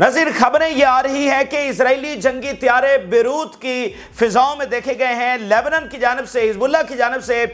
नजीर, खबरें ये आ रही है कि इसराइली जंगी त्यारे बेरूत की फिजाओं में देखे गए हैं। लेबनन की जानब से हिजबुल्ला की जानब से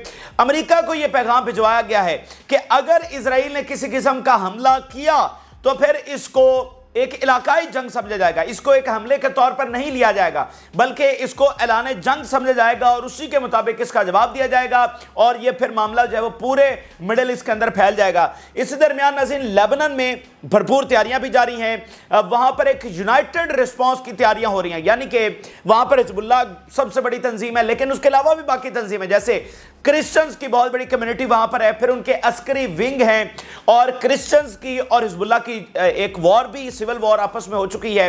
अमेरिका को यह पैगाम भिजवाया गया है कि अगर इसराइल ने किसी किस्म का हमला किया तो फिर इसको एक इलाकाई जंग समझा जाएगा। इसको एक हमले के तौर पर नहीं लिया जाएगा, बल्कि इसको ऐलान जंग समझा जाएगा और उसी के मुताबिक इसका जवाब दिया जाएगा और यह फिर मामला जो है वो पूरे मिडिल ईस्ट के अंदर फैल जाएगा। इसी दरमियान नजीन लेबनन में भरपूर तैयारियाँ भी जारी हैं। वहाँ पर एक यूनाइटेड रिस्पॉन्स की तैयारियाँ हो रही हैं। यानी कि वहाँ पर हिजबुल्ला सबसे बड़ी तंजीम है, लेकिन उसके अलावा भी बाकी तंजीम जैसे क्रिश्चियंस की बहुत बड़ी कम्युनिटी वहाँ पर है, फिर उनके अस्करी विंग हैं और क्रिश्चियंस की और हिजबुल्ला की एक वॉर भी सिविल वॉर आपस में हो चुकी है।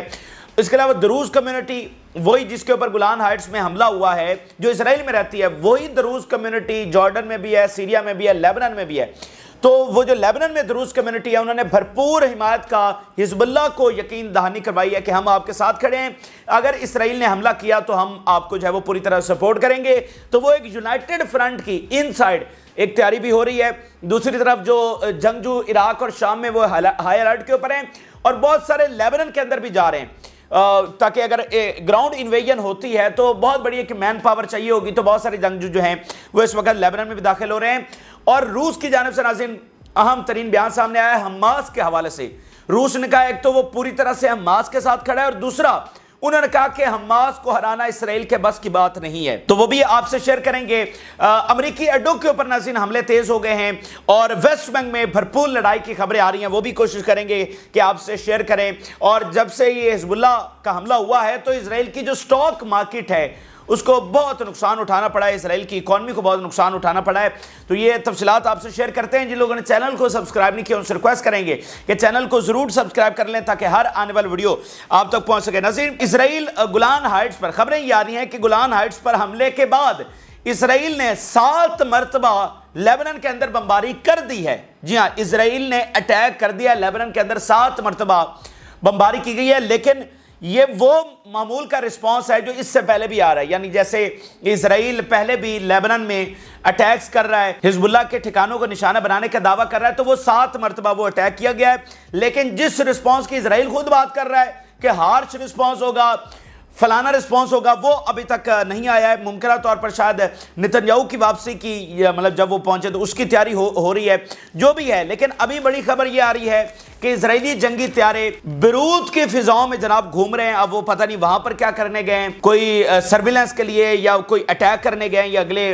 इसके अलावा दरूज कम्युनिटी वही जिसके ऊपर गुलान हाइट्स में हमला हुआ है, जो इसराइल में रहती है, वही दरूज कम्युनिटी जॉर्डन में भी है सीरिया में भी है लेबनान में भी है। तो वो जो लेबनन में दरूस कम्युनिटी है, उन्होंने भरपूर हिमायत का हिजबुल्ला को यकीन दहानी करवाई है कि हम आपके साथ खड़े हैं। अगर इसराइल ने हमला किया तो हम आपको जो है वो पूरी तरह सपोर्ट करेंगे। तो वो एक यूनाइटेड फ्रंट की इन एक तैयारी भी हो रही है। दूसरी तरफ़ जो जंगजू इराक और शाम में वो हाई अलर्ट के ऊपर हैं और बहुत सारे लेबनन के अंदर भी जा रहे हैं। ताकि अगर ग्राउंड इन्वेजन होती है तो बहुत बड़ी एक मैन पावर चाहिए होगी। तो बहुत सारे जंगजू जो हैं, वो इस वक्त लेबनन में भी दाखिल हो रहे हैं। और रूस की जानब से नाजिन, अहम तरीन बयान सामने आया है हमास के हवाले से। रूस ने कहा, एक तो वो पूरी तरह से हमास के साथ खड़ा है और दूसरा, उन्होंने कहा कि हमास को हराना इसराइल के बस की बात नहीं है। तो वो भी आपसे शेयर करेंगे। अमरीकी अड्डों के ऊपर नाजिन हमले तेज हो गए हैं और वेस्ट बैंक में भरपूर लड़ाई की खबरें आ रही हैं, वो भी कोशिश करेंगे कि आपसे शेयर करें। और जब से ये हिजबुल्ला का हमला हुआ है तो इसराइल की जो स्टॉक मार्केट है उसको बहुत नुकसान उठाना पड़ा है, इसराइल की इकॉनमी को बहुत नुकसान उठाना पड़ा है। तो ये तफसीत आपसे शेयर करते हैं। जिन लोगों ने चैनल को सब्सक्राइब नहीं किया, उनसे रिक्वेस्ट करेंगे कि चैनल को ज़रूर सब्सक्राइब कर लें ताकि हर आने वाली वीडियो आप तक पहुँच सके। नजीर इसराइल गुलान हाइट्स पर खबरें ये आ रही हैं कि गुलान हाइट्स पर हमले के बाद इसराइल ने सात मरतबा लेबनन के अंदर बमबारी कर दी है। जी हाँ इसराइल ने अटैक कर दिया। लेबनन के अंदर सात मरतबा बमबारी की गई है। लेकिन ये वो मामूल का रिस्पांस है जो इससे पहले भी आ रहा है। यानी जैसे इसराइल पहले भी लेबनन में अटैक्स कर रहा है हिजबुल्ला के ठिकानों को निशाना बनाने का दावा कर रहा है तो वो सात मरतबा वो अटैक किया गया है। लेकिन जिस रिस्पॉन्स की इसराइल खुद बात कर रहा है कि हार्श रिस्पॉन्स होगा फलाना रिस्पॉन्स होगा वो अभी तक नहीं आया है। मुमकिन तौर पर शायद नितनयाहू की वापसी की मतलब जब वो पहुँचे तो उसकी तैयारी हो, हो रही है जो भी है। लेकिन अभी बड़ी खबर ये आ रही है कि इसराइली जंगी त्यारे बिरूत की फिजाओं में जनाब घूम रहे हैं। अब वो पता नहीं वहाँ पर क्या करने गए कोई सर्विलेंस के लिए या कोई अटैक करने गए या अगले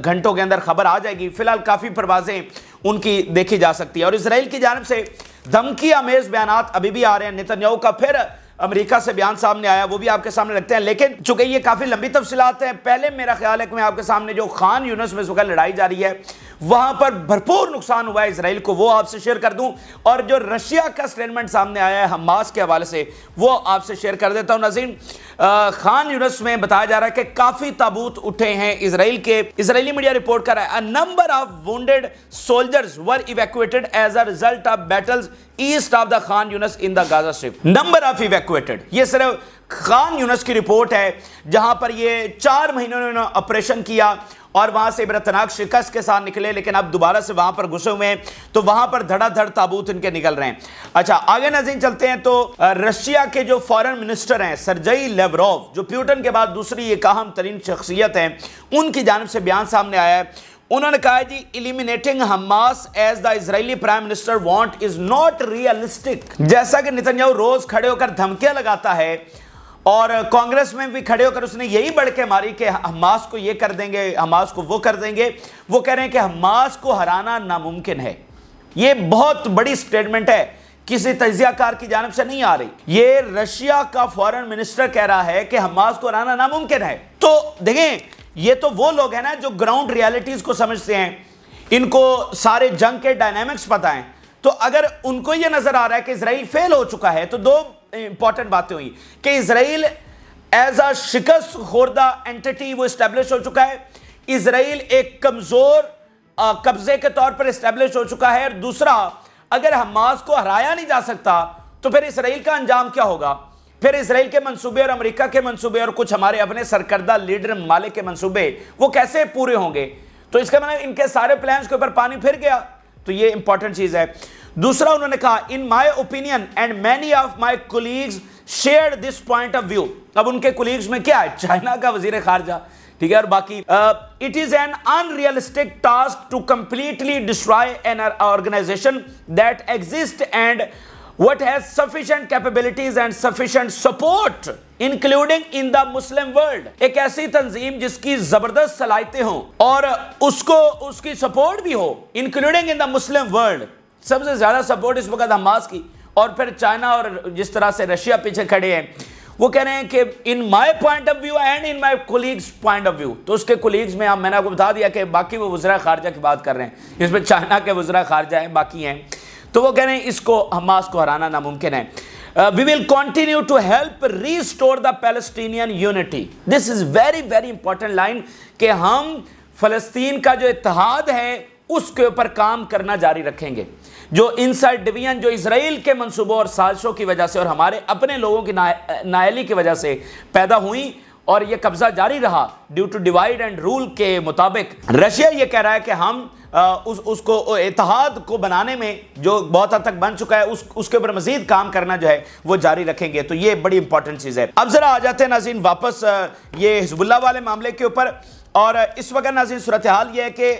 घंटों के अंदर खबर आ जाएगी। फ़िलहाल काफ़ी परवाजें उनकी देखी जा सकती है। और इसराइल की जानब से धमकी आमेज बयान अभी भी आ रहे हैं। नितनयाहू का फिर अमेरिका से बयान सामने आया, वो भी आपके सामने रखते हैं। लेकिन चूँकि ये काफ़ी लंबी तफसीत हैं, पहले मेरा ख्याल है कि मैं आपके सामने जो खान यूनस में इस वक्त लड़ाई जारी है वहाँ पर भरपूर नुकसान हुआ है इसराइल को, वो आपसे शेयर कर दूँ। और जो रशिया का स्टेटमेंट सामने आया है, हमास के हवाले से, वो आपसे शेयर कर देता हूँ नजीम खान यूनस में बताया जा रहा है कि काफ़ी ताबूत उठे हैं इसराइल के। इसराइली मीडिया रिपोर्ट कर रहा है number of wounded soldiers were evacuated as a result of battles east of the Khan Younis in the Gaza Strip number of evacuated ये सिर्फ़ खान यूनस की रिपोर्ट है, जहाँ पर ये चार महीनों ने ऑपरेशन किया। और वहाँ से इबरतनाक शिकस्त के साथ निकले, लेकिन अब दोबारा से वहाँ पर घुसे हुए हैं तो वहाँ पर धड़ाधड़ ताबूत इनके निकल रहे हैं। अच्छा आगे नजीन चलते हैं तो रशिया के जो फॉरेन मिनिस्टर हैं, सरजई लेवरोव, जो प्यूटन के बाद दूसरी एक अहम तरीन शख्सियत है, उनकी जानब से बयान सामने आया है। उन्होंने कहा जी eliminating Hamas as the Israeli prime minister want is not realistic जैसा कि नितनयाहू रोज खड़े होकर धमकियाँ लगाता है और कांग्रेस में भी खड़े होकर उसने यही बढ़ के मारी कि हमास को ये कर देंगे, हमास को वो कर देंगे। वो कह रहे हैं कि हमास को हराना नामुमकिन है। ये बहुत बड़ी स्टेटमेंट है। किसी तजियाकार की जानब से नहीं आ रही। ये रशिया का फॉरेन मिनिस्टर कह रहा है कि हमास को हराना नामुमकिन है। तो देखें, ये तो वो लोग हैं ना जो ग्राउंड रियलिटीज को समझते हैं। इनको सारे जंग के डायनेमिक्स पता है। तो अगर उनको यह नज़र आ रहा है कि इसराइल फेल हो चुका है तो दो इंपॉर्टेंट बातें हुई कि इसराइल एज अ शिकस्त खोरदा एंटिटी वो स्टैब्लिश हो चुका है। इसराइल एक कमज़ोर कब्जे के तौर पर स्टैब्लिश हो चुका है। और दूसरा, अगर हमास को हराया नहीं जा सकता तो फिर इसराइल का अंजाम क्या होगा? फिर इसराइल के मंसूबे और अमेरिका के मंसूबे और कुछ हमारे अपने सरकर्दा लीडर मालिक के मंसूबे, वो कैसे पूरे होंगे? तो इसका मतलब इनके सारे प्लान्स के ऊपर पानी फिर गया। तो ये इंपॉर्टेंट चीज़ है। दूसरा उन्होंने कहा in my opinion and many of my colleagues share this point of view अब उनके कोलीग्स में क्या है? चाइना का वज़ीर खारजा। ठीक है, और बाकी it is an unrealistic task to completely destroy an organisation that exist and what has sufficient capabilities and sufficient support including in the Muslim world एक ऐसी तंजीम जिसकी ज़बरदस्त सलाहितें हों और उसको, उसकी सपोर्ट भी हो including in the Muslim world सबसे ज़्यादा सपोर्ट इस वक्त हमास की और फिर चाइना और जिस तरह से रशिया पीछे खड़े हैं, वो कह रहे हैं कि in my point of view and in my colleagues point of view तो उसके कोलीग्स में आप, मैंने आपको बता दिया कि बाकी वो वजरा खारजा की बात कर रहे हैं इसमें चाइना के वजरा खारजा हैं, बाकी हैं तो वो कह रहे हैं इसको हमास को हराना नामुमकिन है। We will continue to help restore the Palestinian unity this is very very important line कि हम फलस्तीन का जो इतिहाद है, उसके ऊपर काम करना जारी रखेंगे। जो इनसाइड डिवीज़न जो इसराइल के मंसूबों और साजिशों की वजह से और हमारे अपने लोगों की नायली की वजह से पैदा हुई और ये कब्जा जारी रहा due to divide and rule के मुताबिक। रशिया ये कह रहा है कि हम आ, उस उसको इतिहाद को बनाने में जो बहुत हद तक बन चुका है उस उसके ऊपर मजीद काम करना जो है वो जारी रखेंगे। तो ये बड़ी इंपॉर्टेंट चीज़ है। अब ज़रा आ जाते हैं नाजीन वापस ये हिजबुल्ला वाले मामले के ऊपर और इस वक्त नाजीन सूरत हाल ये है कि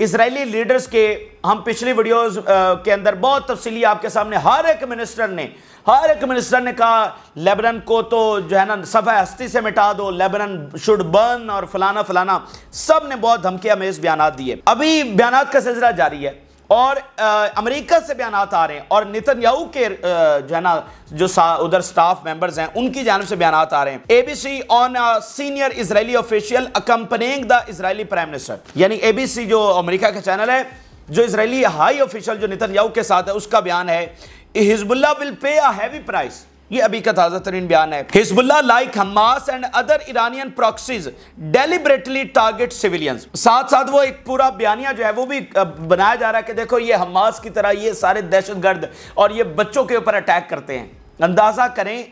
इसराइली लीडर्स के, हम पिछली वीडियोस के अंदर बहुत तफसीली आपके सामने हर एक मिनिस्टर ने, हर एक मिनिस्टर ने कहा, लेबनन को तो जो है ना, सफ़ा हस्ती से मिटा दो, लेबनन शुड बर्न और फलाना फलाना, सबने बहुत धमकी इस बयान दिए। अभी बयान का सिलसिला जारी है। और अमेरिका से बयान आ रहे हैं और नितनयाहू के जो है ना, जो उधर स्टाफ मेंबर्स हैं, उनकी जानव से बयान आ रहे हैं। ABC on senior Israeli official accompanying the Israeli prime minister यानी एबीसी जो अमेरिका का चैनल है, जो इसराइली हाई ऑफिशियल जो नितनयाहू के साथ है, उसका बयान है Hezbollah will pay a heavy price ये अभी का ताज़ा तरीन बयान है। Hezbollah like Hamas and other Iranian proxies deliberately target civilians साथ साथ वो एक पूरा बयानिया जो है, वो भी बनाया जा रहा है कि देखो ये हमास की तरह ये सारे दहशतगर्द और ये बच्चों के ऊपर अटैक करते हैं। अंदाज़ा करें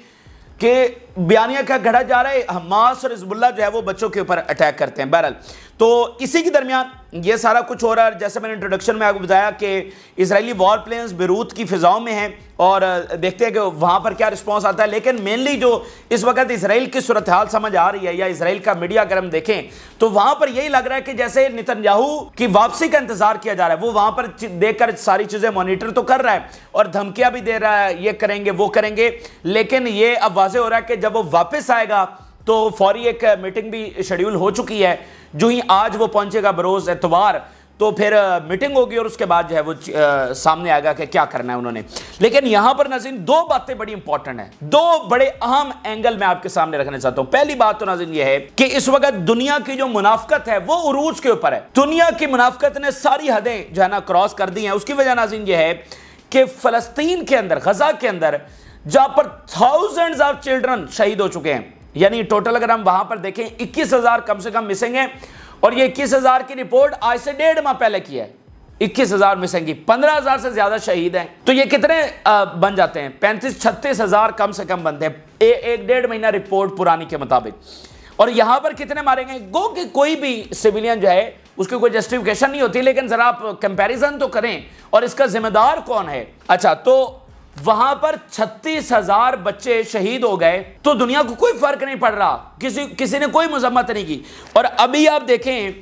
कि बयानिया का घड़ा जा रहा है? हमास और हिजबुल्ला जो है वो बच्चों के ऊपर अटैक करते हैं। बहरल तो इसी के दरमियान ये सारा कुछ हो रहा है जैसे मैंने इंट्रोडक्शन में आपको बताया कि इसराइली वॉर प्लेन्स बेरूत की फ़िज़ाओं में हैं और देखते हैं कि वहाँ पर क्या रिस्पॉन्स आता है। लेकिन मेनली जो इस वक्त इसराइल की सूरत हाल समझ आ रही है या इसराइल का मीडिया अगर हम देखें तो वहाँ पर यही लग रहा है कि जैसे नितनयाहू की वापसी का इंतज़ार किया जा रहा है। वो वहाँ पर देख सारी चीज़ें मॉनिटर तो कर रहा है और धमकियाँ भी दे रहा है, ये करेंगे, वो करेंगे। लेकिन ये अब वाजे हो रहा है कि जब वो वापस आएगा तो फौरी एक मीटिंग भी शेड्यूल हो चुकी है। जो ही आज वो पहुंचेगा बरोज एतवार तो फिर मीटिंग होगी और उसके बाद जो है वो आ, सामने आएगा कि क्या करना है उन्होंने। लेकिन यहाँ पर नाजिन दो बातें बड़ी इंपॉर्टेंट हैं। दो बड़े अहम एंगल मैं आपके सामने रखना चाहता हूँ। पहली बात तो नाजिन ये है कि इस वक्त दुनिया की जो मुनाफ्त है वो उरूज के ऊपर है। दुनिया की मुनाफ्त ने सारी हदें जो है ना क्रॉस कर दी हैं। उसकी वजह नाजिन यह है कि फलस्तीन के अंदर गजा के अंदर जहाँ पर थाउजेंड्स ऑफ़ चिल्ड्रन शहीद हो चुके हैं। यानी टोटल अगर हम वहाँ पर देखें इक्कीस हज़ार कम से कम मिसिंग है। और ये इक्कीस हज़ार की रिपोर्ट आज से डेढ़ माह पहले की है। इक्कीस हज़ार मिसेंगी पंद्रह हज़ार से ज़्यादा शहीद हैं। तो ये कितने बन जाते हैं? पैंतीस छत्तीस हज़ार कम से कम बनते हैं। ए, एक डेढ़ महीना रिपोर्ट पुरानी के मुताबिक। और यहाँ पर कितने मारेंगे गो कि कोई भी सिविलियन जो है उसकी कोई जस्टिफिकेशन नहीं होती लेकिन जरा आप कंपैरिजन तो करें। और इसका जिम्मेदार कौन है? अच्छा तो वहाँ पर छत्तीस हज़ार बच्चे शहीद हो गए। तो दुनिया को कोई फ़र्क नहीं पड़ रहा। किसी किसी ने कोई मजम्मत नहीं की। और अभी आप देखें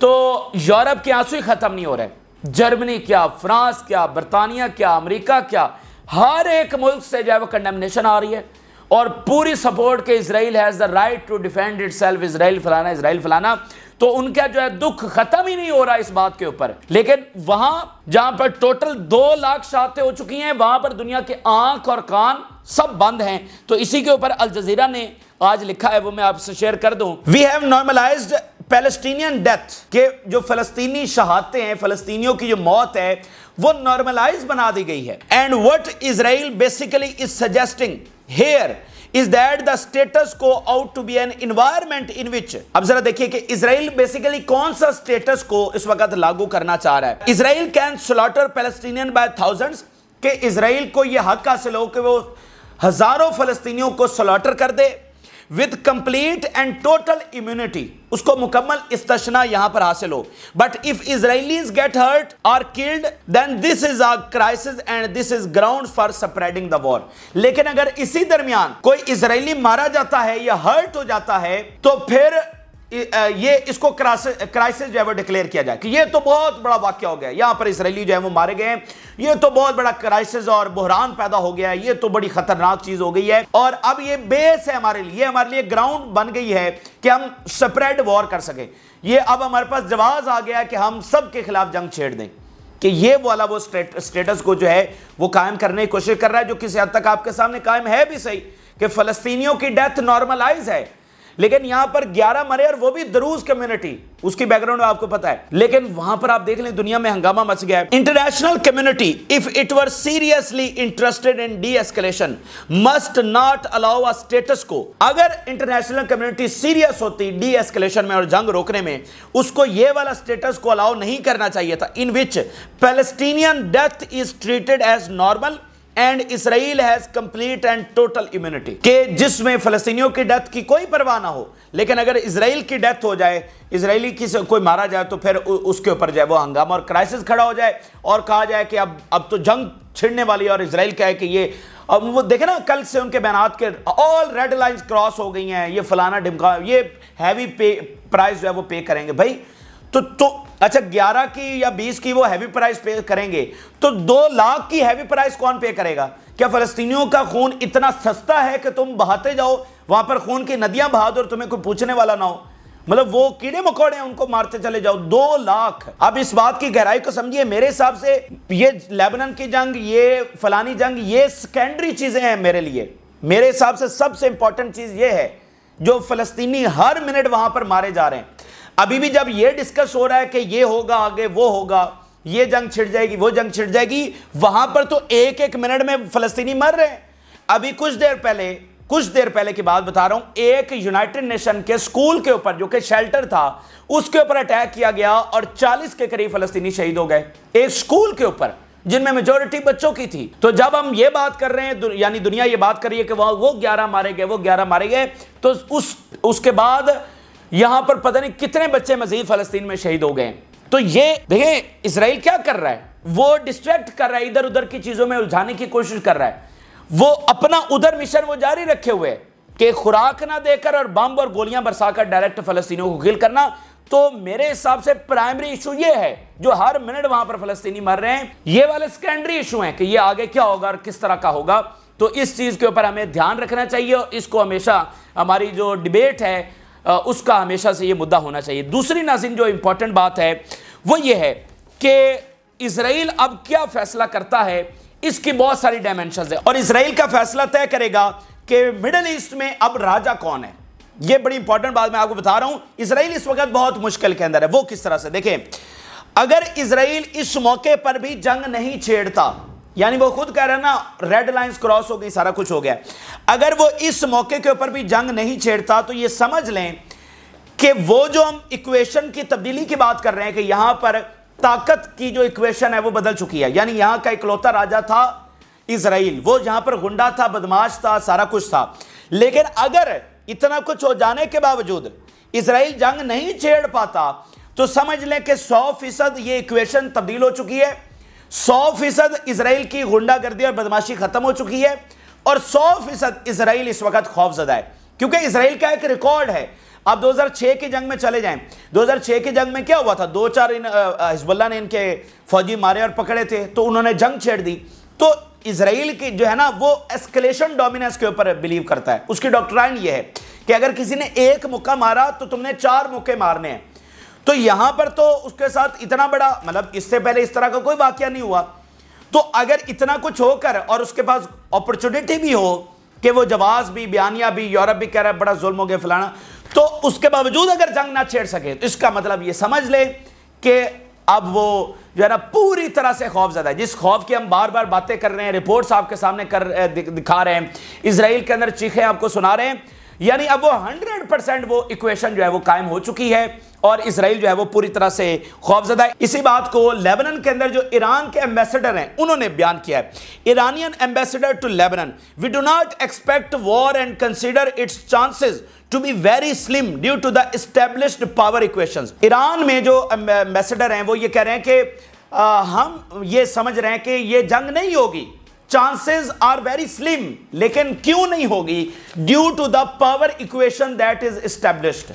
तो यूरोप के आँसू ही खत्म नहीं हो रहे। जर्मनी क्या, फ्रांस क्या, बरतानिया क्या, अमेरिका क्या, हर एक मुल्क से जो है वो कंडेमनेशन आ रही है। और पूरी सपोर्ट के Israel has the right to defend itself Israel फलाना इसराइल फलाना। तो उनका जो है दुख खत्म ही नहीं हो रहा इस बात के ऊपर। लेकिन वहाँ, जहाँ पर टोटल दो लाख शहादतें हो चुकी हैं, वहाँ पर दुनिया के आँख और कान सब बंद हैं। तो इसी के ऊपर अल जजीरा ने आज लिखा है, वो मैं आपसे शेयर कर दूँ। We have normalised Palestinian death के जो फलस्तीनी शहादतें हैं, फलस्तीनियों की जो मौत है, वो नॉर्मलाइज बना दी गई है। And what Israel basically is suggesting here is that the status quo ought to be an environment in which अब जरा देखिए कि इसराइल बेसिकली कौन सा स्टेटस को इस वक्त लागू करना चाह रहा है। Israel can slaughter Palestinian by thousands कि इसराइल को यह हक हासिल हो कि वो हज़ारों फलस्तीनियों को स्लॉटर कर दे। With complete and total immunity उसको मुकम्मल इस्तना यहाँ पर हासिल हो but if Israelis get hurt or killed then this is a crisis and this is ground for spreading the war लेकिन अगर इसी दरमियान कोई इसराइली मारा जाता है या हर्ट हो जाता है तो फिर ये इसको क्राइसिस जो है वो डिक्लेयर किया जाए कि ये तो बहुत बड़ा वाक्य हो गया यहाँ पर इसराइली जो है वो मारे गए ये तो बहुत बड़ा क्राइसिस और बहरान पैदा हो गया है। ये तो बड़ी खतरनाक चीज़ हो गई है। और अब ये बेस है हमारे लिए हमारे लिए ग्राउंड बन गई है कि हम स्प्रेड वॉर कर सके। ये अब हमारे पास जवाब आ गया कि हम सबके खिलाफ जंग छेड़ दें। कि ये वाला वो स्टेटस को जो है वो कायम करने की कोशिश कर रहा है, जो किसी हद तक आपके सामने कायम है भी सही कि फलस्तीनियों की डेथ नॉर्मलाइज है। लेकिन यहाँ पर 11 मरे और वो भी दरूज कम्युनिटी उसकी बैकग्राउंड आपको पता है। लेकिन वहाँ पर आप देख लें, दुनिया में हंगामा मच गया है। International community if it were seriously interested in de-escalation must not allow a status quo अगर इंटरनेशनल कम्युनिटी सीरियस होती डी एस्केलेशन में और जंग रोकने में, उसको ये वाला स्टेटस को अलाउ नहीं करना चाहिए था in which Palestinian death is treated as normal and Israel has complete and total immunity के जिसमें फलस्तीनियों की डेथ की कोई परवाह ना हो लेकिन अगर इसराइल की डेथ हो जाए इसराइली की कोई मारा जाए तो फिर उसके ऊपर जाए वो हंगामा और क्राइसिस खड़ा हो जाए और कहा जाए कि अब अब तो जंग छिड़ने वाली है और इसराइल क्या है कि ये अब वो देखे ना कल से उनके बयान के ऑल रेड लाइंस क्रॉस हो गई हैं ये फलाना ढिमका ये हैवी पे प्राइस जो है वो पे करेंगे भाई तो तो अच्छा 11 की या 20 की वो हैवी प्राइस पे करेंगे। तो दो लाख की हैवी प्राइस कौन पे करेगा? क्या फलस्तीनियों का खून इतना सस्ता है कि तुम बहाते जाओ, वहाँ पर खून की नदियाँ बहा दो और तुम्हें कोई पूछने वाला ना हो? मतलब वो कीड़े मकोड़े हैं, उनको मारते चले जाओ। दो लाख। अब इस बात की गहराई को समझिए। मेरे हिसाब से ये लेबनन की जंग, ये फलानी जंग, ये सेकेंडरी चीज़ें हैं मेरे लिए। मेरे हिसाब से सबसे इंपॉर्टेंट चीज़ ये है, जो फलस्तीनी हर मिनट वहाँ पर मारे जा रहे हैं। अभी भी जब ये डिस्कस हो रहा है कि ये होगा आगे वो होगा ये जंग छिड़ जाएगी वो जंग छिड़ जाएगी वहाँ पर तो एक एक मिनट में फलस्तीनी मर रहे हैं। अभी कुछ देर पहले कुछ देर पहले की बात बता रहा हूँ एक यूनाइटेड नेशन के स्कूल के ऊपर जो कि शेल्टर था उसके ऊपर अटैक किया गया और 40 के करीब फलस्तीनी शहीद हो गए। एक स्कूल के ऊपर जिनमें मेजोरिटी बच्चों की थी। तो जब हम ये बात कर रहे हैं दु, यानी दुनिया ये बात कर रही है कि वह वो 11 मारे गए वो 11 मारे गए तो उस उसके बाद यहाँ पर पता नहीं कितने बच्चे मजीद फलस्तीन में शहीद हो गए तो ये देखें, इसराइल क्या कर रहा है? वो डिस्ट्रैक्ट कर रहा है इधर उधर की चीज़ों में उलझाने की कोशिश कर रहा है। वो अपना उधर मिशन वो जारी रखे हुए कि खुराक ना देकर और बम और गोलियाँ बरसाकर डायरेक्ट फलस्तीनियों को गिल करना। तो मेरे हिसाब से प्राइमरी इशू ये है, जो हर मिनट वहाँ पर फलस्तीनी मर रहे हैं, ये वाले सेकेंडरी इशू हैं कि ये आगे क्या होगा और किस तरह का होगा। तो इस चीज़ के ऊपर हमें ध्यान रखना चाहिए और इसको हमेशा हमारी जो डिबेट है उसका हमेशा से ये मुद्दा होना चाहिए। दूसरी नाजिन जो इंपॉर्टेंट बात है, वो ये है कि इसराइल अब क्या फैसला करता है, इसकी बहुत सारी डायमेंशन है। और इसराइल का फैसला तय करेगा कि मिडल ईस्ट में अब राजा कौन है। ये बड़ी इंपॉर्टेंट बात मैं आपको बता रहा हूँ, इसराइल इस वक्त बहुत मुश्किल के अंदर है। वो किस तरह से? देखें, अगर इसराइल इस मौके पर भी जंग नहीं छेड़ता यानी वो खुद कह रहे हैं ना रेड लाइंस क्रॉस हो गई, सारा कुछ हो गया। अगर वो इस मौके के ऊपर भी जंग नहीं छेड़ता तो ये समझ लें कि वो जो हम इक्वेशन की तब्दीली की बात कर रहे हैं कि यहाँ पर ताकत की जो इक्वेशन है, वो बदल चुकी है। यानी यहाँ का इकलौता राजा था इसराइल वो यहाँ पर गुंडा था, बदमाश था, सारा कुछ था। लेकिन अगर इतना कुछ हो जाने के बावजूद इसराइल जंग नहीं छेड़ पाता तो समझ लें कि सौ फ़ीसद ये इक्वेशन तब्दील हो चुकी है। सौ फ़ीसद इसराइल की गुंडागर्दी और बदमाशी खत्म हो चुकी है और सौ फ़ीसद इसराइल इस वक्त खौफजदा है। क्योंकि इसराइल का एक रिकॉर्ड है। अब 2006 की जंग में चले जाएँ। 2006 की जंग में क्या हुआ था? दो चार इन हिजबुल्ला ने इनके फौजी मारे और पकड़े थे तो उन्होंने जंग छेड़ दी। तो इसराइल की जो है ना, वो एस्केलेशन डोमिनेंस के ऊपर बिलीव करता है। उसकी डॉक्टराइन ये है कि अगर किसी ने एक मुक्का मारा तो तुमने चार मुक्के मारने हैं। तो यहाँ पर तो उसके साथ इतना बड़ा मतलब इससे पहले इस तरह का कोई वाक्य नहीं हुआ। तो अगर इतना कुछ होकर और उसके पास अपॉर्चुनिटी भी हो कि वो जवाब भी, बयानिया भी, यूरोप भी कह रहा है, बड़ा जुल्म हो गया फलाना तो उसके बावजूद अगर जंग ना छेड़ सके तो इसका मतलब ये समझ ले कि अब वो जो है ना, पूरी तरह से खौफ ज़्यादा है। जिस खौफ की हम बार बार बातें कर रहे हैं, रिपोर्ट्स आपके सामने कर दिखा रहे हैं, इसराइल के अंदर चीखें आपको सुना रहे हैं यानी अब वो 100 परसेंट वो इक्वेशन जो है वो कायम हो चुकी है और इसराइल जो है वो पूरी तरह से खौफजदा है। इसी बात को लेबनन के अंदर जो ईरान के एम्बेसडर हैं, उन्होंने बयान किया है। Iranian ambassador to Lebanon we do not expect war and consider its chances to be very slim due to the established power equations Iran में जो एम्बेसडर हैं, वो ये कह रहे हैं कि हम ये समझ रहे हैं कि ये जंग नहीं होगी। चांसेस आर वेरी स्लिम लेकिन क्यों नहीं होगी? Due to the power equation that is established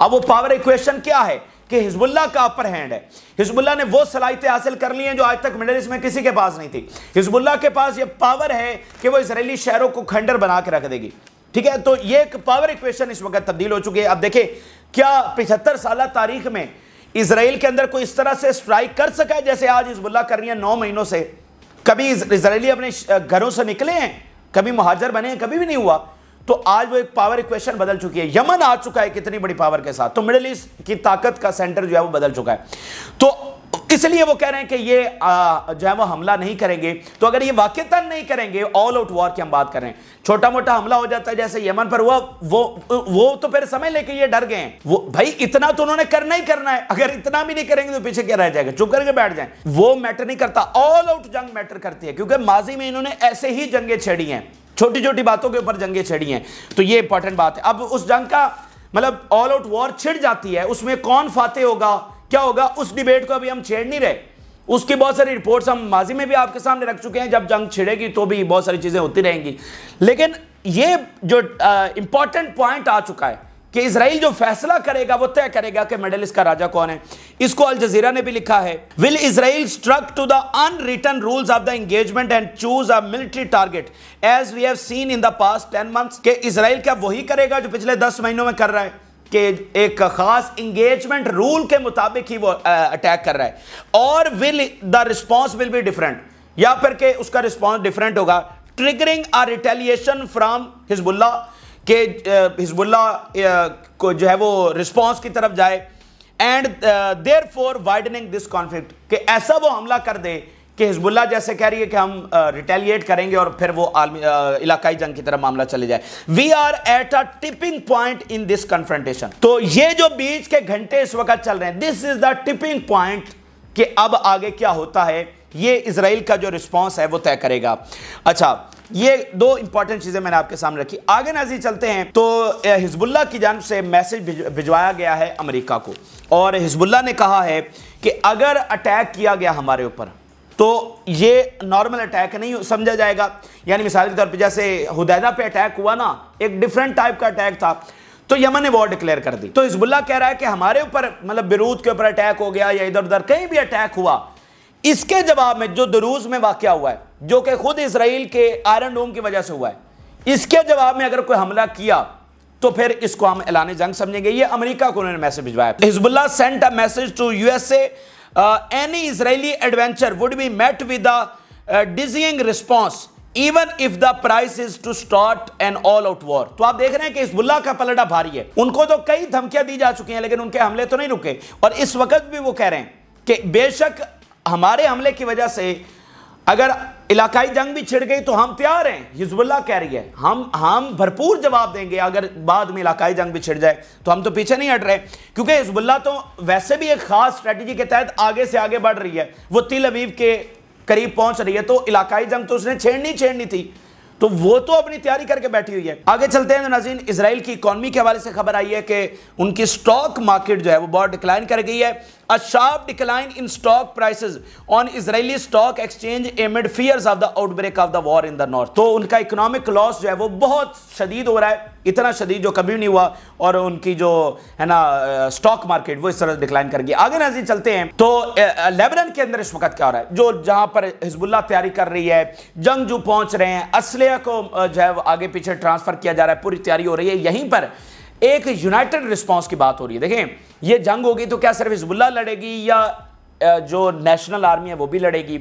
अब वो पावर इक्वेशन क्या है? कि हिजबुल्ला का अपर हैंड है। हिजबुल्ला ने वो सलाहियतें हासिल कर ली हैं जो आज तक मिडल में किसी के पास नहीं थी। हिजबुल्ला के पास ये पावर है कि वो इसराइली शहरों को खंडर बना के रख देगी। ठीक है? तो ये एक पावर इक्वेशन इस वक्त तब्दील हो चुकी है। अब देखें क्या पिछहत्तर साल तारीख में इसराइल के अंदर कोई इस तरह से स्ट्राइक कर सका है जैसे आज हिजबुल्ला कर रही है नौ महीनों से? कभी इसराइली अपने घरों से निकले हैं, कभी मुहाजर बने हैं, कभी भी नहीं हुआ तो आज वो एक पावर इक्वेशन बदल चुकी है। यमन आ चुका है कितनी बड़ी पावर के साथ? तो मिडिल ईस्ट की ताकत का सेंटर जो है वो बदल चुका है। तो इसलिए वो कह रहे हैं कि ये जो है वो हमला नहीं करेंगे? तो अगर ये वाक्यता नहीं करेंगे ऑल आउट वॉर की हम बात करें छोटा मोटा हमला हो जाता है, जैसे यमन पर हुआ, वो वो तो फिर समय लेके ये डर गए हैं। वो, भाई, इतना तो उन्होंने करना ही करना है। अगर इतना भी नहीं करेंगे तो पीछे क्या रह जाएगा? चुप करके बैठ जाए। वो मैटर नहीं करता। ऑल आउट जंग मैटर करती है, क्योंकि माजी में इन्होंने ऐसे ही जंगे छेड़ी हैं। छोटी छोटी बातों के ऊपर जंगे छेड़ी हैं। तो ये इंपॉर्टेंट बात है। अब उस जंग का मतलब ऑल आउट वॉर छिड़ जाती है। उसमें कौन फाते होगा? क्या होगा? उस डिबेट को अभी हम छेड़ नहीं रहे। उसकी बहुत सारी रिपोर्ट्स हम माजी में भी आपके सामने रख चुके हैं। जब जंग छिड़ेगी तो भी बहुत सारी चीज़ें होती रहेंगी। लेकिन ये जो इंपॉर्टेंट पॉइंट आ चुका है कि इसराइल जो फैसला करेगा, वो तय करेगा कि मिडल का राजा कौन है। इसको अल जजीरा ने भी लिखा है will Israel struck to the unwritten rules of the engagement and choose a military target as we have seen in the past ten months के इसराइल क्या वही करेगा जो पिछले दस महीनों में कर रहा है? कि एक खास इंगेजमेंट रूल के मुताबिक ही वो अटैक कर रहा है। और will the response will be different या फिर के उसका रिस्पॉन्स डिफरेंट होगा? Triggering a retaliation from Hezbollah के हिजबुल्ला को जो है वो रिस्पॉन्स की तरफ़ जाए। And therefore widening this conflict ऐसा वो हमला कर दे कि हिजबुल्ला जैसे कह रही है कि हम रिटेलिएट करेंगे और फिर वो इलाकाई जंग की तरफ़ मामला चले जाए। We are at a tipping point in this confrontation तो ये जो बीच के घंटे इस वक्त चल रहे हैं this is the tipping point कि अब आगे क्या होता है। ये इसराइल का जो रिस्पॉन्स है, वो तय करेगा। अच्छा ये दो इंपॉर्टेंट चीज़ें मैंने आपके सामने रखी। आगे नजी चलते हैं। तो हिजबुल्ला की जानब से मैसेज भिजवाया गया है अमेरिका को। और हिजबुल्ला ने कहा है कि अगर अटैक किया गया हमारे ऊपर तो ये नॉर्मल अटैक नहीं समझा जाएगा। यानी मिसाल के तौर पर जैसे हुदैदा पे अटैक हुआ ना, एक डिफरेंट टाइप का अटैक था। तो यमन ने वॉर डिक्लेयर कर दी। तो हिजबुल्ला कह रहा है कि हमारे ऊपर मतलब बिरूद के ऊपर अटैक हो गया या इधर उधर कहीं भी अटैक हुआ, इसके जवाब में जो दरूज में वाक़ हुआ है, जो कि खुद इसराइल के आयरन डोम की वजह से हुआ है, इसके जवाब में अगर कोई हमला किया तो फिर इसको हम ऐलान जंग समझेंगे। ये अमेरिका को उन्होंने मैसेज भिजवाया। Hezbollah sent a message to USA any Israeli adventure would be met with a dizzying response even if the price is to start an all out war तो आप देख रहे हैं कि इस बुल्ला का पलटा भारी है। उनको तो कई धमकियाँ दी जा चुकी हैं, लेकिन उनके हमले तो नहीं रुके। और इस वक्त भी वो कह रहे हैं कि बेशक हमारे हमले की वजह से अगर इलाकाई जंग भी छिड़ गई तो हम तैयार हैं। हिजबुल्ला कह रही है, हम हम भरपूर जवाब देंगे, अगर बाद में इलाकाई जंग भी छिड़ जाए तो हम तो पीछे नहीं हट रहे। क्योंकि हिजबुल्ला तो वैसे भी एक खास स्ट्रेटजी के तहत आगे से आगे बढ़ रही है। वो तिल अवीब के करीब पहुँच रही है तो इलाकाई जंग तो उसने छेड़नी छेड़नी थी। तो वो तो अपनी तैयारी करके बैठी हुई है। आगे चलते हैं नाजीन इसराइल की इकॉनमी के हवाले से खबर आई है कि उनकी स्टॉक मार्केट जो है, वो बहुत डिक्लाइन कर गई है। A sharp decline in stock prices on Israeli stock exchange amid fears of the outbreak of the war in the north तो उनका इकोनॉमिक लॉस जो है वो बहुत शदीद हो रहा है, इतना शदीद जो कभी नहीं हुआ और उनकी जो, है ना स्टॉक मार्केट वो इस तरह डिक्लाइन कर गई आगे नज़दीक चलते हैं तो लेबनन के अंदर इस वक्त क्या हो रहा है? जो जहाँ पर हिजबुल्ला तैयारी कर रही है, जंग जो पहुँच रहे हैं, असलिया को जो है आगे पीछे ट्रांसफ़र किया जा रहा है, पूरी तैयारी हो रही है। यहीं पर एक यूनाइटेड रिस्पॉन्स की बात हो रही है। देखें, ये जंग होगी तो क्या सिर्फ़ हिजबुल्ला लड़ेगी या जो नेशनल आर्मी है वो भी लड़ेगी?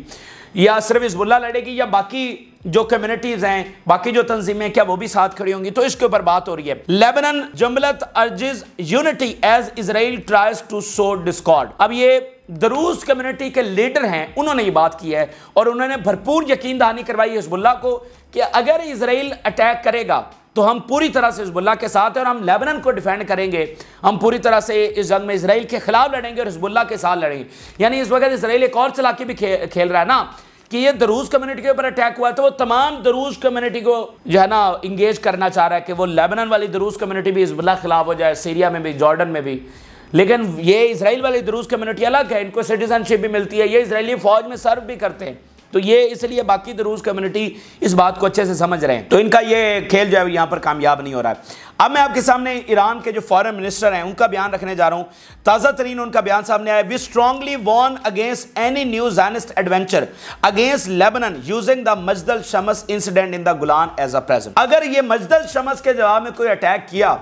या सिर्फ़ हिजबुल्ला लड़ेगी या बाकी जो कम्युनिटीज हैं, बाकी जो तंजीमें क्या वो भी साथ खड़ी होंगी? तो इसके ऊपर बात हो रही है। Lebanon Jumblatt urges unity as Israel tries to sow discord अब ये दरूस कम्युनिटी के लीडर हैं, उन्होंने ये बात की है और उन्होंने भरपूर यकीन दहानी करवाई हिजबुल्ला को कि अगर इसराइल अटैक करेगा तो हम पूरी तरह से हिजबुल्ला के साथ हैं और हम लेबनन को डिफेंड करेंगे। हम पूरी तरह से इस जंग में इसराइल के खिलाफ लड़ेंगे और हिजबुल्ला के साथ लड़ेंगे। यानी इस वक्त इसराइल एक और चलाकी भी खे, खेल रहा है ना कि ये दरूज कम्युनिटी के ऊपर अटैक हुआ तो वो तमाम दरूज कम्युनिटी को जो है ना इंगेज करना चाह रहा है कि वो लेबनन वाली दरूज कम्युनिटी भी हिजबुल्ला खिलाफ हो जाए सीरिया में भी जॉर्डन में भी। लेकिन ये इसराइल वाली दरूज कम्युनिटी अलग है इनको सिटीजनशिप भी मिलती है ये इसराइली फौज में सर्व भी करते हैं। तो ये इसलिए बाकी दरूज कम्युनिटी इस बात को अच्छे से समझ रहे हैं। तो इनका ये खेल जो है यहाँ पर कामयाब नहीं हो रहा है। अब मैं आपके सामने ईरान के जो फॉरेन मिनिस्टर हैं, उनका बयान रखने जा रहा हूँ। ताज़ा तरीन उनका बयान सामने आया we strongly warn against any new Zionist adventure against Lebanon using the Majdal Shams incident in the Golan as a present अगर ये मजदल शमस के जवाब में कोई अटैक किया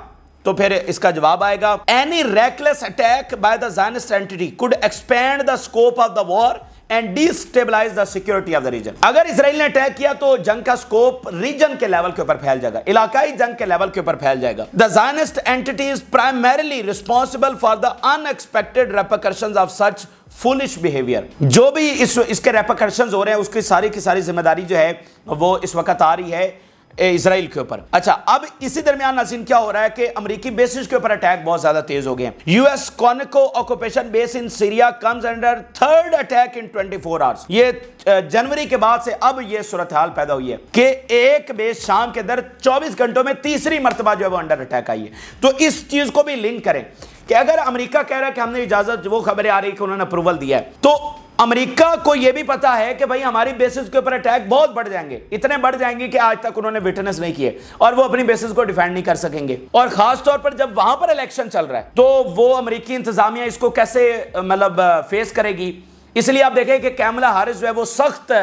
तो फिर इसका जवाब आएगा। Any reckless attack by the Zionist entity could expand the scope of the war and destabilise the security of the region अगर इसराइल ने अटैक किया तो जंग का स्कोप रीजन के लेवल के ऊपर फैल जाएगा, इलाकाई जंग के लेवल के ऊपर फैल जाएगा। The Zionist entity is primarily responsible for the unexpected repercussion of such foolish behaviour जो भी इस, इसके रेपोकर्शन हो रहे हैं, उसकी सारी की सारी ज़िम्मेदारी जो है, वो इस वक्त आ रही है। इसराइल के ऊपर। अच्छा अब इसी दरमियान नाजिन क्या हो रहा है कि अमेरिकी बेसिस के ऊपर अटैक बहुत ज़्यादा तेज हो गए हैं। US Conoco occupation base in Syria comes under third attack in 24 four hours ये जनवरी के बाद से अब ये सूरत हाल पैदा हुई है कि एक बेस शाम के अंदर 24 घंटों में तीसरी मरतबा जो है वो अंडर अटैक आई है। तो इस चीज़ को भी लिंक करें कि अगर अमेरिका कह रहा है कि हमने इजाज़त, वो खबरें आ रही कि उन्होंने अप्रूवल दिया है। तो अमेरिका को यह भी पता है कि भाई हमारी बेसिस के ऊपर अटैक बहुत बढ़ जाएँगे। इतने बढ़ जाएँगे कि आज तक उन्होंने विटनेस नहीं किए और वो अपनी बेसिस को डिफेंड नहीं कर सकेंगे। और खास तौर पर जब वहाँ पर इलेक्शन चल रहा है तो वो अमेरिकी इंतजामिया इसको कैसे मतलब फेस करेगी? इसलिए आप देखें कि कैमला हारिस जो है वो सख्त,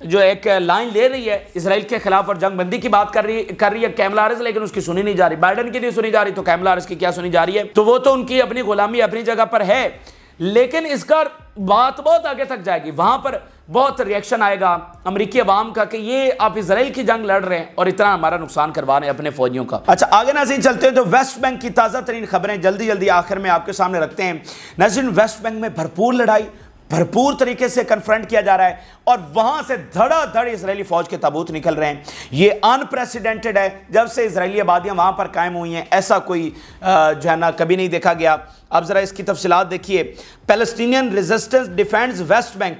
जो एक लाइन ले रही है इसराइल के खिलाफ और जंगबंदी की बात कर रही कर रही है कैमला हारिस, लेकिन उसकी सुनी नहीं जा रही। बाइडन की नहीं सुनी जा रही तो कैमला हारिस की क्या सुनी जा रही है? तो वो तो उनकी अपनी गुलामी अपनी जगह पर है। लेकिन इसका बात बहुत आगे तक जाएगी। वहाँ पर बहुत रिएक्शन आएगा। अमरीकी अवाम का कि ये आप इसराइल की जंग लड़ रहे हैं और इतना हमारा नुकसान करवा रहे हैं अपने फौजियों का। अच्छा आगे नाजीन चलते हैं तो वेस्ट बैंक की ताज़ा तरीन खबरें जल्दी जल्दी आखिर में आपके सामने रखते हैं। नाजिन वेस्ट बैंक में भरपूर लड़ाई भरपूर तरीके से कन्फ्रंट किया जा रहा है और वहाँ से धड़ाधड़ इसराइली फौज के तबूत निकल रहे हैं। ये अनप्रेसिडेंटेड है। जब से इसराइली आबादियाँ वहाँ पर कायम हुई हैं, ऐसा कोई जो है ना, कभी नहीं देखा गया। अब ज़रा इसकी तफसीत देखिए। Palestinian resistance defends West Bank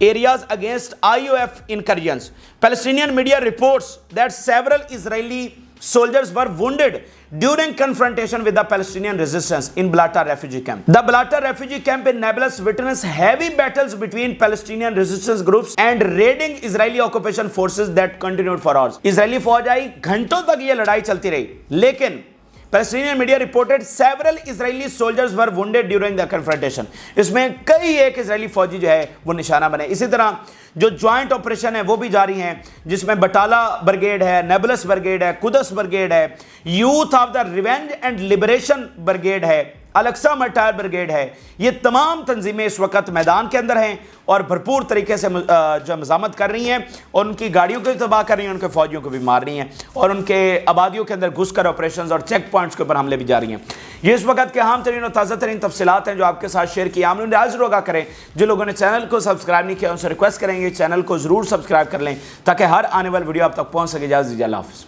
areas against IOF incursions. Palestinian media reports that several Israeli soldiers were wounded during confrontation with the Palestinian resistance in Balata refugee camp. The Balata refugee camp in Nablus witnessed heavy battles between Palestinian resistance groups and raiding Israeli occupation forces that continued for hours. Israeli फौज आई घंटों तक ये लड़ाई चलती रही लेकिन Palestinian media reported several Israeli soldiers were wounded during the confrontation. इसमें कई एक इजरायली फौजी जो है, वो निशाना बने इसी तरह, जो ज्वाइंट ऑपरेशन है, वो भी जारी हैं, जिसमें बटाला ब्रिगेड है नेबलस ब्रिगेड है, कुदस ब्रिगेड है youth of the revenge and liberation brigade है अलक्सा मटायर ब्रिगेड है। ये तमाम तंजीमें इस वक्त मैदान के अंदर हैं और भरपूर तरीके से जो मजामत कर रही हैं और उनकी गाड़ियों को भी तबाह कर रही हैं, उनके फौजियों को भी मार रही हैं और उनके आबादियों के अंदर घुस कर ऑपरेशन और चेक पॉइंट्स के ऊपर हमले भी जा रही हैं। ये इस वक्त के अहम तरीन और ताज़ा तरीन तफसीत हैं जो आपके साथ शेयर किया हमने आज रोगा करें। जो लोगों ने चैनल को सब्सक्राइब नहीं किया, उनसे रिक्वेस्ट करेंगे चैनल को ज़रूर सब्सक्राइब कर लें ताकि हर आने वाली वीडियो आप तक पहुँच सके। इजाज़ दीजिए। हाफ़